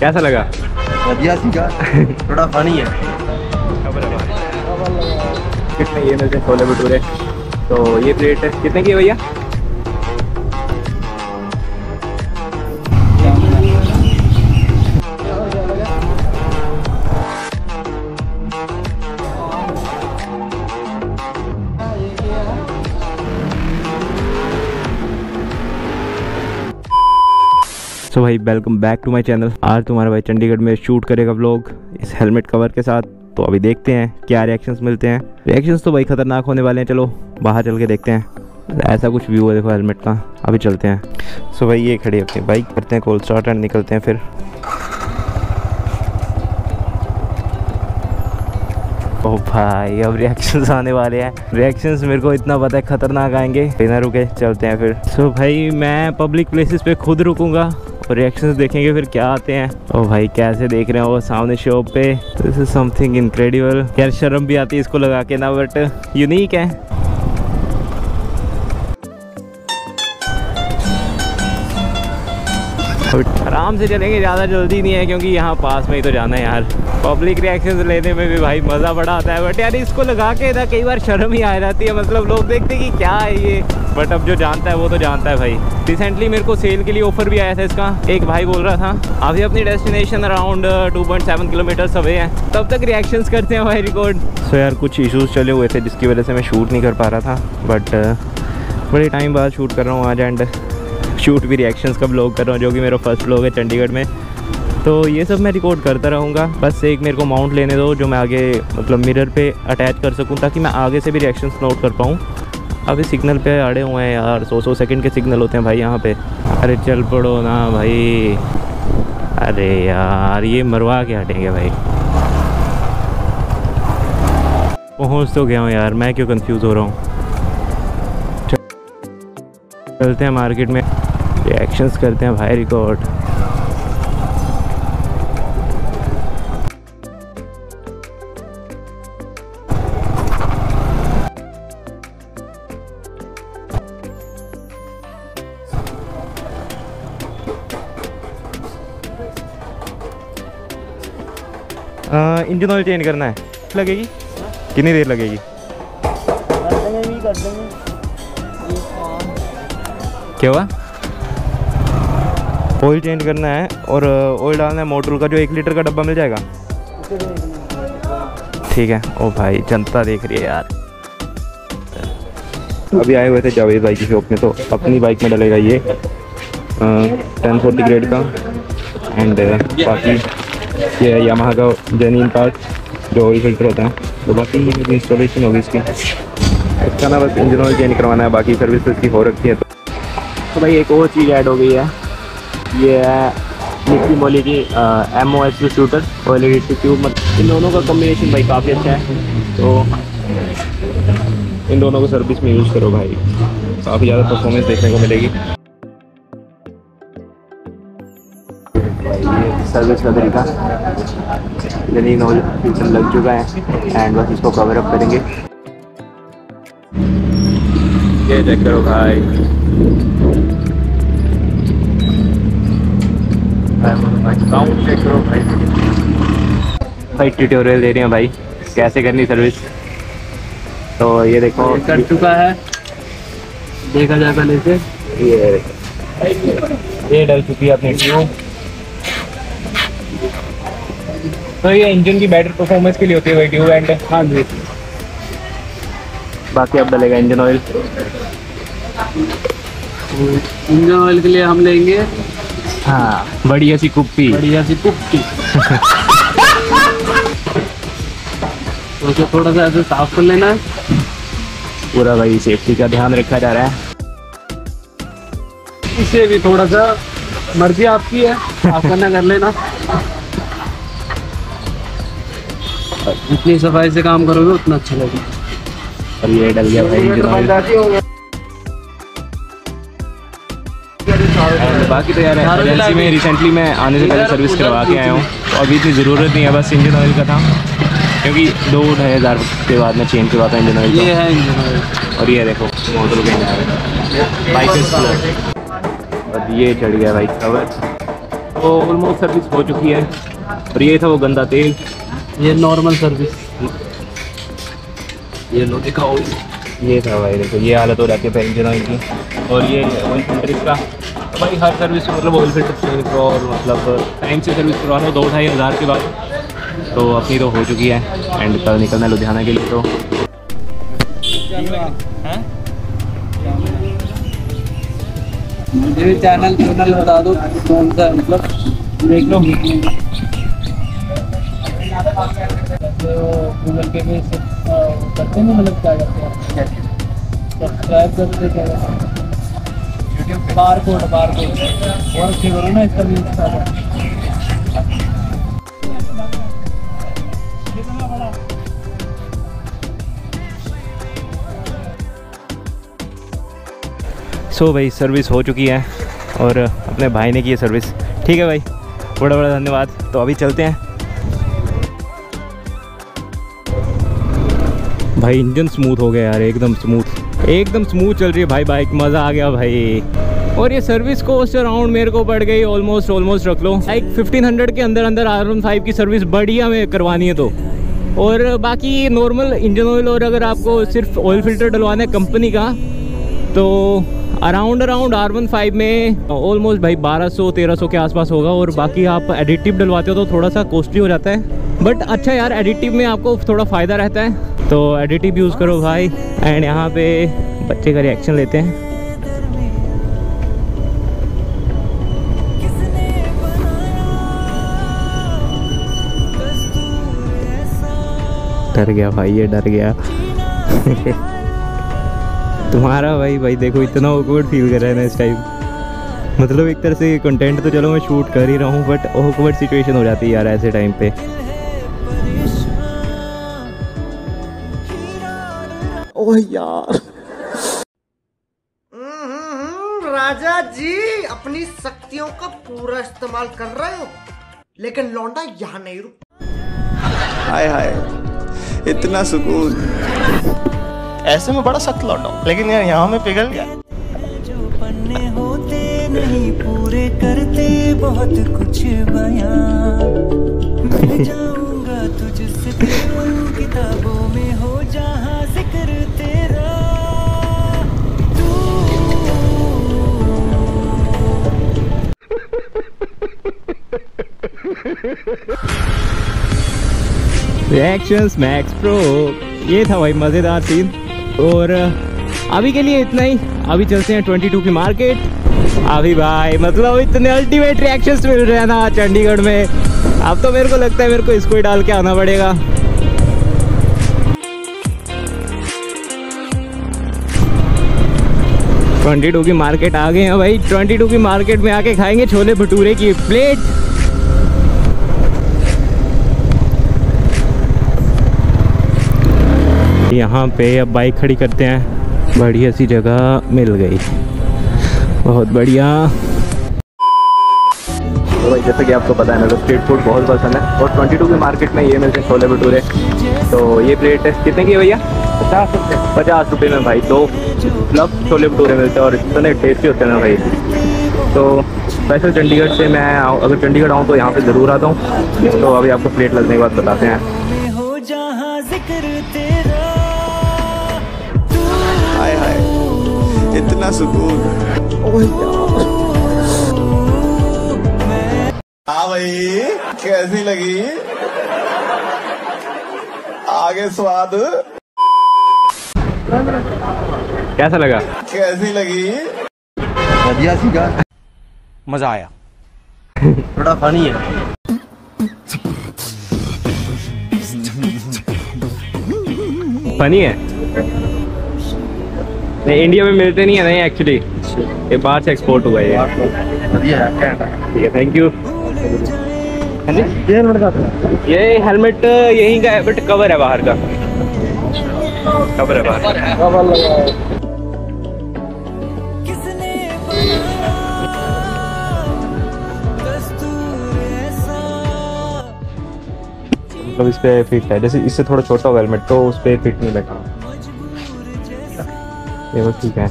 कैसा लगा? बढ़िया सीखा थोड़ा फनी है। कितने ये मिलते हैं छोले भटूरे? तो ये प्लेट है। कितने की है भैया? सो भाई welcome back to my channel आज तुम्हारा भाई चंडीगढ़ में शूट करेगा व्लॉग इस हेलमेट कवर के साथ। तो अभी देखते हैं क्या रिएक्शंस मिलते हैं। रिएक्शंस तो भाई खतरनाक होने वाले हैं, चलो बाहर चल के देखते हैं। ऐसा कुछ व्यू है देखो हेलमेट का। अभी चलते हैं। सो भाई, ये खड़ी अपनी बाइक करते हैं कोल्ड स्टार्ट एंड निकलते हैं फिर। ओ भाई, अब रिएक्शंस आने वाले हैं। रिएक्शंस मेरे को इतना पता है, खतरनाक आएँगे। बिना रुके, चलते हैं फिर। सो so भाई, मैं पब्लिक प्लेसेस पे खुद रुकूँगा। और रिएक्शंस देखेंगे फिर क्या आते हैं। ओ भाई, कैसे देख रहे हैं वो सामने शॉप पे? दिस इज़ समथिंग इनक्रेडिबल यार, शर्म भी आती है इसको लगा के ना बट यूनिक है। आराम से चलेंगे, ज़्यादा जल्दी नहीं है क्योंकि यहाँ पास में ही तो जाना है यार। पब्लिक रिएक्शन लेने में भी भाई मज़ा बड़ा आता है बट यार इसको लगा के ना कई बार शर्म ही आ जाती है मतलब लोग देखते हैं कि क्या है ये। बट अब जो जानता है, वो तो जानता है भाई। रिसेंटली मेरे को सेल के लिए ऑफ़र भी आया था इसका। एक भाई बोल रहा था अभी अपनी destination around two point seven kilometre away है। तब तक रिएक्शंस करते हैं भाई रिकॉर्ड सो यार, कुछ इशूज़ चले हुए थे जिसकी वजह से मैं शूट नहीं कर पा रहा था बट बड़े टाइम बाद शूट कर रहा हूँ आज एंड शूट भी रिएक्शंस का ब्लॉग कर रहा हूँ, जो कि मेरा फ़र्स्ट ब्लॉग है चंडीगढ़ में। तो ये सब मैं रिकॉर्ड करता रहूँगा। बस एक मेरे को माउंट लेने दो, जो मैं आगे मतलब मिरर पे अटैच कर सकूँ, ताकि मैं आगे से भी रिएक्शंस नोट कर पाऊँ। अभी सिग्नल पे अड़े हुए हैं यार, सौ सौ सेकंड के सिग्नल होते हैं भाई यहाँ पे। अरे चल पड़ो ना भाई। अरे यार, ये मरवा के हटेंगे भाई। पहुँच तो गया हूँ यार, मैं क्यों कंफ्यूज हो रहा हूँ? चलते हैं मार्केट में। रिएक्शंस करते हैं भाई रिकॉर्ड इंजन ऑयल चेंज करना है। लगेगी? कितनी देर लगेगी? कर देंगे। क्या हुआ? ऑयल चेंज करना है और ऑयल डालना है मोटर का, जो एक लीटर का डब्बा मिल जाएगा। ठीक है। ओ भाई, जनता देख रही है यार। अभी आए हुए थे जावेद भाई की शॉप में तो अपनी बाइक में डलेगा ये टेन फोर्टी ग्रेड का। एंड बाकी ये है का जेन्यून पार्ट जो ऑयल फ़िल्टर होता है। तो बाकी इंस्टॉलेशन होगी इसकी। इसका ना, बस इंजन ऑयल चेंज करवाना है, बाकी सर्विस इसकी हो रखी है तो। तो भाई एक और चीज़ ऐड हो गई है। ये है निकी मोली की एम ओ एस शूटर और ट्यूब इन दोनों का कम्बिनेशन भाई काफ़ी अच्छा है। तो इन दोनों को सर्विस में यूज़ करो भाई। काफ़ी ज़्यादा परफॉर्मेंस देखने को मिलेगी। सर्विस का तरीका। जनीन ऑयल फ़िल्टर लग चुका है एंड बस इसको कवर अप करेंगे। ये चेक करो भाई। भाई ट्यूटोरियल दे रहे हैं भाई। कैसे करनी सर्विस तो ये देखो। कर चुका है। देखा जाए पहले से ये ये डल चुकी है अपनी ट्यूब तो ये इंजन की बेटर परफॉर्मेंस के लिए होती है भाई ट्यूब एंड हाँ जी। बाकी अब डलेगा इंजन ऑयल इंजन ऑयल के लिए हम लेंगे हाँ। बढ़िया सी कुप्पी। बढ़िया सी कुप्पी। तो उसे थोड़ा सा ऐसे साफ़ कर लेना है। पूरा भाई सेफ्टी का ध्यान रखा जा रहा है। इसे भी थोड़ा सा मर्ज़ी आपकी है आप करना कर लेना। जितनी सफ़ाई से काम करोगे उतना अच्छा लगेगा। और ये डल गया भाई बाकी तो यार एजेंसी में रिसेंटली मैं आने से पहले सर्विस करवा के आया हूँ। तो अभी इतनी ज़रूरत नहीं है बस इंजन ऑयल का था। क्योंकि दो ढाई हज़ार के बाद मैं चेंज करवाता इंजन ऑयल ये है इंजन ऑयल और ये देखो मोटर के बाइक और ये चढ़ गया भाई कवर तो ऑलमोस्ट सर्विस हो चुकी है। और ये था वो गंदा तेल। ये नॉर्मल सर्विस ये लो दिखाओ। ये था भाई देखो ये हालत हो जाती है इंजन ऑयल की। और ये ऑयल फ़िल्टर इसका भाई हर सर्विस मतलब ऑयल फ़िल्टर चेंज करो और मतलब टाइम से सर्विस करवा लो दो ढाई हज़ार के बाद। तो अपनी तो हो चुकी है एंड कल निकलना है लुधियाना के लिए तो। हैं मुझे चैनल चैनल बता दो कौन सा है, मतलब देख लो। गूगल पे में करते हैं मतलब क्या करते हैं। सब्सक्राइब करते क्या करते हैं। बार कोड बार कोड और अच्छे करो ना इसका भी सो भाई सर्विस हो चुकी है और अपने भाई ने की है सर्विस ठीक है भाई बड़ा बड़ा धन्यवाद। तो अभी चलते हैं। भाई इंजन स्मूथ हो गया यार, एकदम स्मूथ एकदम स्मूथ चल रही है भाई बाइक मज़ा आ गया भाई। और ये सर्विस कॉस्ट अराउंड मेरे को बढ़ गई ऑलमोस्ट ऑलमोस्ट रख लो। लाइक 1500 के अंदर अंदर आर वन फाइव की सर्विस बढ़िया में करवानी है तो। और बाकी नॉर्मल इंजन ऑयल और अगर आपको सिर्फ़ ऑयल फ़िल्टर डलवाना है कंपनी का तो around around R one five में ऑलमोस्ट भाई 1200 1300 के आसपास होगा और बाकी आप एडिटिव डलवाते हो तो थोड़ा सा कॉस्टली हो जाता है। बट अच्छा यार एडिटिव में आपको थोड़ा फ़ायदा रहता है। तो एडिटिव यूज़ करो भाई। एंड यहाँ पे बच्चे का रिएक्शन लेते हैं। डर गया भाई ये डर गया। तुम्हारा भाई भाई देखो इतना ऑकवर्ड फील कर रहा है ना इस टाइम मतलब एक तरह से कंटेंट तो चलो मैं शूट कर ही रहा हूँ बट ऑकवर्ड सिचुएशन हो जाती है यार ऐसे टाइम पे। ओह यार। राजा जी अपनी शक्तियों का पूरा इस्तेमाल कर रहे हो लेकिन लौंडा यहाँ नहीं रुक हाय हाय। इतना सुकून। ऐसे में बड़ा सख्त लौटा हूँ लेकिन यार यहाँ में पिघल गया। जो पन्ने होते नहीं पूरे करते बहुत कुछ बयां मिल जाऊँगा तुझसे किताबों में हो जहाँ ज़िक्र तेरा। रिएक्शंस मैक्स प्रो ये था भाई मज़ेदार सीन और अभी के लिए इतना ही. अभी चलते हैं 22 की मार्केट. अभी भाई मतलब इतने अल्टीमेट रिएक्शंस मिल रहे हैं ना चंडीगढ़ में. अब तो मेरे को लगता है मेरे को इसको ही डाल के आना पड़ेगा. ट्वेंटी टू की मार्केट आ गए हैं भाई. ट्वेंटी टू की मार्केट में आके खाएँगे छोले भटूरे की प्लेट. यहाँ पे अब बाइक खड़ी करते हैं। बढ़िया सी जगह मिल गई। बहुत बढ़िया। तो भाई, जैसे कि आपको पता है, मेरे को स्ट्रीट फ़ूड बहुत पसंद है और 22 की मार्केट में ये मिलते हैं छोले भटूरे। तो ये प्लेट है। कितने की भैया? पचास रुपये पचास रुपये में भाई, दो मतलब छोले भटूरे मिलते हैं और इतने टेस्टी होते हैं ना भाई। तो वैसे चंडीगढ़ से मैं अगर चंडीगढ़ आऊँ तो यहाँ पे ज़रूर आता हूँ। तो अभी आपको प्लेट लगने के बाद बताते हो। इतना सुकून। हाँ भाई कैसी लगी? आगे स्वाद। कैसा लगा? कैसी लगी? बढ़िया सी का मज़ा आया। थोड़ा फनी है। फनी है? नहीं इंडिया में मिलते नहीं है नहीं एक्चुअली ये बाहर से एक्सपोर्ट हुआ है ये ठीक है थैंक यू हाँ? ये हेलमेट यहीं का है बट कवर है बाहर का। कवर है बाहर। किसने बनाया मतलब इस पे फिट है। जैसे इससे थोड़ा छोटा होगा हेलमेट तो उस पर फिट नहीं बैठा। ये बस ठीक है।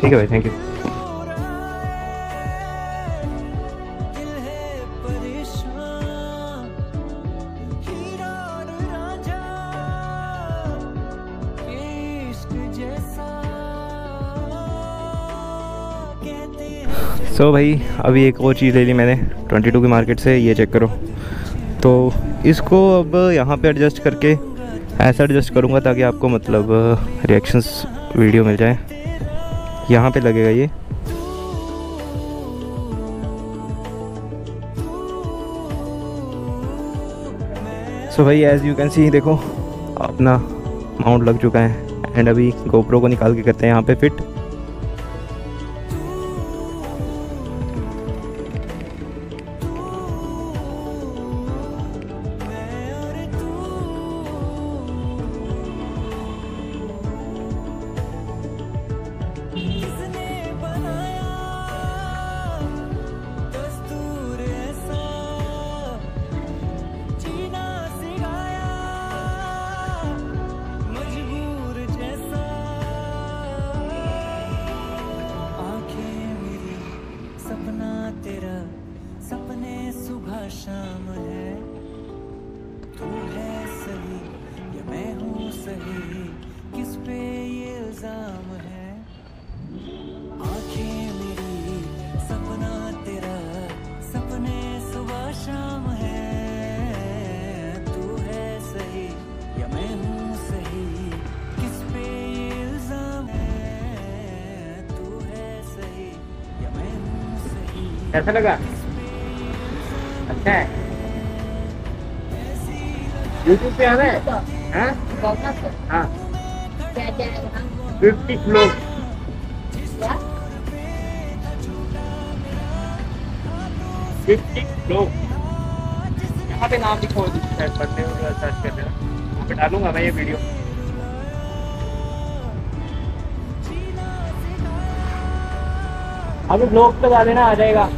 ठीक है भाई थैंक यू सो so भाई, अभी एक और चीज़ ले ली मैंने 22 की मार्केट से, ये चेक करो। तो इसको अब यहाँ पे एडजस्ट करके ऐसा एडजस्ट करूँगा ताकि आपको मतलब रिएक्शंस वीडियो मिल जाए। यहाँ पे लगेगा ये। सो भाई एज़ यू कैन सी देखो, अपना माउंट लग चुका है। एंड अभी गोप्रो को निकाल के करते हैं यहाँ पे फिट शाम है। तू है सही, या मैं हूँ सही? किस पे ये इल्ज़ाम है? आँखें मेरी, सपना तेरा, सपने सुबह शाम है। तू है सही, या मैं हूँ सही? किस पे ये इल्ज़ाम है? तू है सही, या मैं हूँ सही? कैसा लगा? अच्छा है। पे आना है? हाँ? हाँ। फिफ्टी लोग फिफ्टी लोग यहाँ पे नाम लिखो सर्च करते हो सर्च कर देना वहाँ पे डालूँगा मैं ये वीडियो अभी ब्लॉग पे डाल देना, आ जाएगा।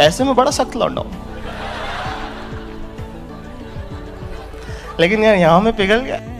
ऐसे में बड़ा सख्त लौंडा लेकिन यार यहाँ में पिघल गया।